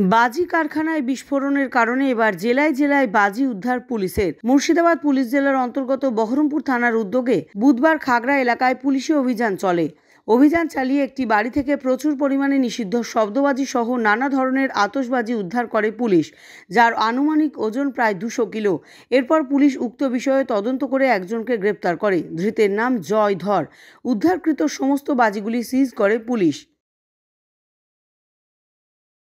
বাজি কারখানায় বিস্ফোরণের কারণে এবার জেলায় জেলায় বাজি উদ্ধার পুলিশের। মুর্শিদাবাদ পুলিশ জেলার অন্তর্গত বহরমপুর থানার উদ্যোগে বুধবার খাগড়া এলাকায় পুলিশি অভিযান চলে। অভিযান চালিয়ে একটি বাড়ি থেকে প্রচুর পরিমাণে নিষিদ্ধ শব্দবাজি সহ নানা ধরনের আতসবাজি উদ্ধার করে পুলিশ, যার আনুমানিক ওজন প্রায় দুশো কিলো। এরপর পুলিশ উক্ত বিষয়ে তদন্ত করে একজনকে গ্রেপ্তার করে। ধৃতের নাম জয় ধর। উদ্ধারকৃত সমস্ত বাজিগুলি সিজ করে পুলিশ।